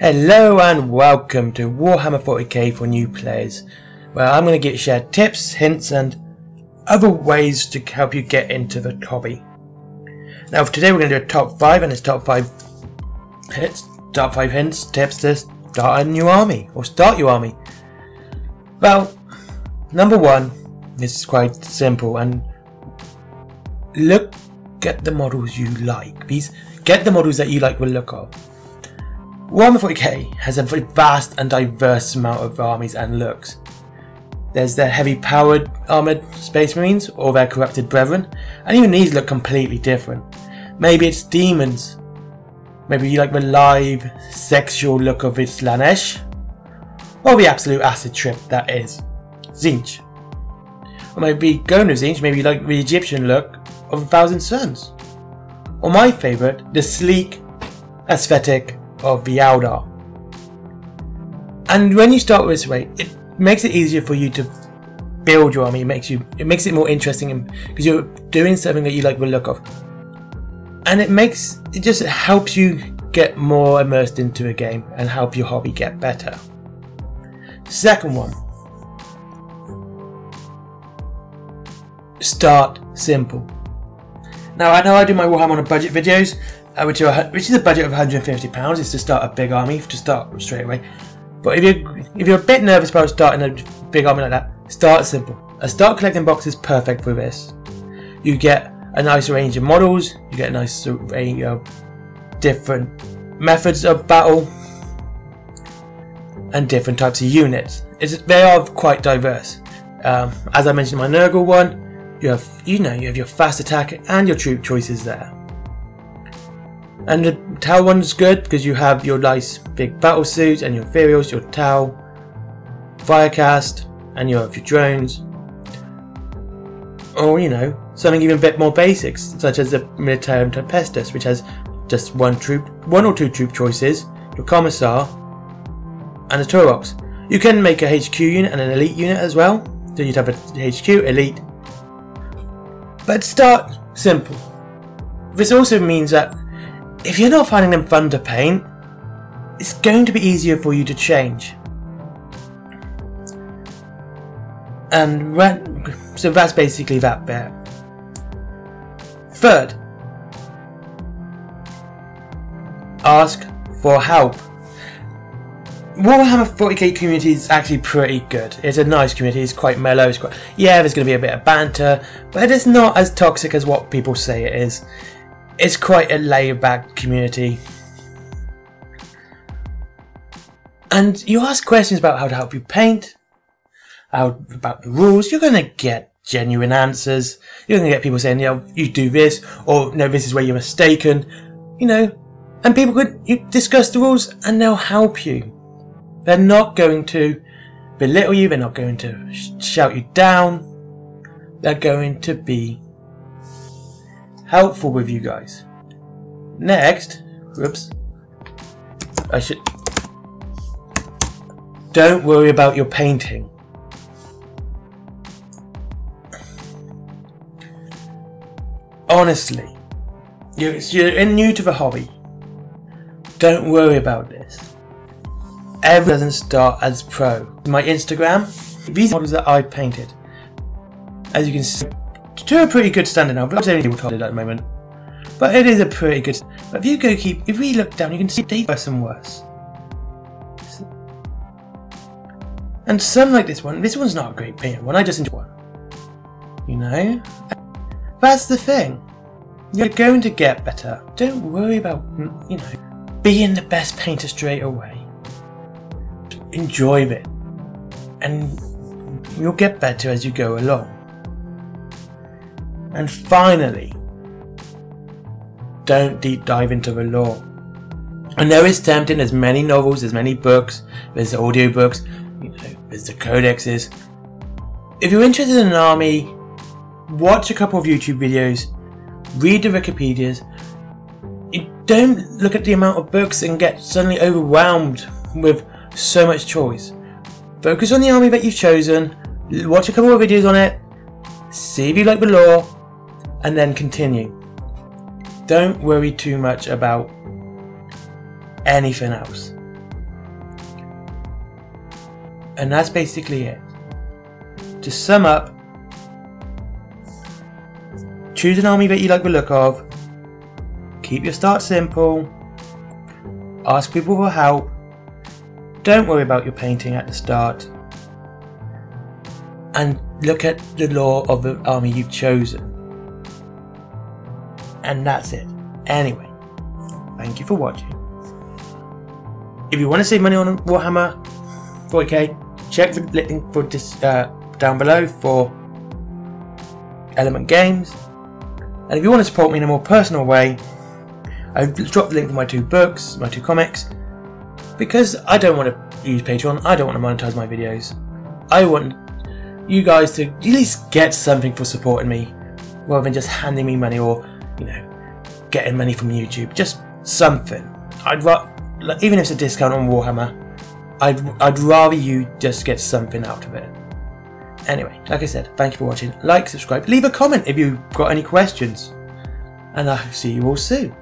Hello and welcome to Warhammer 40k for new players, where I'm going to get share tips, hints, and other ways to help you get into the hobby. Now, today, we're going to do a top five, and it's top five hits, top five hints, tips to start a new army or start your army. Well, number one, this is quite simple, and look at the models you like. These get the models that you like the look of. Warhammer 40k has a very vast and diverse amount of armies and looks. There's their heavy powered armoured space marines or their corrupted brethren, and even these look completely different. Maybe it's demons. Maybe you like the live, sexual look of its Slaanesh, or the absolute acid trip that is Tzeentch. Or maybe going with Tzeentch, maybe you like the Egyptian look of A Thousand Sons. Or my favourite, the sleek aesthetic of the Eldar. And when you start this way, it makes it easier for you to build your army. It makes you it makes it more interesting because you're doing something that you like the look of. And it makes it just helps you get more immersed into a game and help your hobby get better. Second one. Start simple. Now I know I do my Warhammer on a budget videos, uh, which, are, which is a budget of 150 pounds, is to start a big army to start straight away. But if you if you're a bit nervous about starting a big army like that, start simple. A start collecting box is perfect for this. You get a nice range of models, you get a nice range of different methods of battle, and different types of units. It's, they are quite diverse. Um, as I mentioned my Nurgle one, you have you know you have your fast attack and your troop choices there. And the Tau one's good because you have your nice big battle suit and your Ethereals, your Tau, Fire Caste, and you have your drones. Or, you know, something even a bit more basics, such as the Militarum Tempestus, which has just one troop, one or two troop choices, your Commissar, and a Taurox. You can make a HQ unit and an elite unit as well. So you'd have a HQ, elite. But start simple. This also means that if you're not finding them fun to paint, it's going to be easier for you to change. And so that's basically that bit. Third, ask for help. Warhammer 40k community is actually pretty good. It's a nice community, it's quite mellow, it's quite, yeah, there's going to be a bit of banter, but it's not as toxic as what people say it is it's quite a laid back community. And you ask questions about how to help you paint, how about the rules, you're gonna get genuine answers. You're gonna get people saying, you know, you do this, or no, this is where you're mistaken, you know, and people could you discuss the rules and they'll help you. They're not going to belittle you, they're not going to sh- shout you down, they're going to be helpful with you guys. Next, whoops, I should, don't worry about your painting. Honestly, you're, you're new to the hobby. Don't worry about this. Everyone doesn't start as pro. My Instagram, these models that I painted, as you can see, to a pretty good standard now. But only people at the moment, but it is a pretty good. But if you go keep, if we look down, you can see they worse and worse. And some like this one, this one's not a great painted one. I just enjoy one. You know, that's the thing. You're going to get better. Don't worry about you know being the best painter straight away. Enjoy it, and you'll get better as you go along. And finally, don't deep dive into the lore. I know it's tempting, there's many novels, there's many books, there's audiobooks, you know, there's the codexes. If you're interested in an army, watch a couple of YouTube videos, read the Wikipedias. You don't look at the amount of books and get suddenly overwhelmed with so much choice. Focus on the army that you've chosen, watch a couple of videos on it, see if you like the lore, and then continue. Don't worry too much about anything else. And that's basically it. To sum up, choose an army that you like the look of, keep your start simple, ask people for help, don't worry about your painting at the start, and look at the lore of the army you've chosen. And that's it. Anyway, thank you for watching. If you want to save money on Warhammer 40k, check the link for this uh, down below for Element Games. And if you want to support me in a more personal way, I've dropped the link for my two books, my two comics, because I don't want to use Patreon, I don't want to monetize my videos. I want you guys to at least get something for supporting me, rather than just handing me money or, you know, getting money from YouTube. Just something. I'd rather, even if it's a discount on Warhammer, I'd, I'd rather you just get something out of it. Anyway, like I said, thank you for watching. Like, subscribe, leave a comment if you've got any questions. And I'll see you all soon.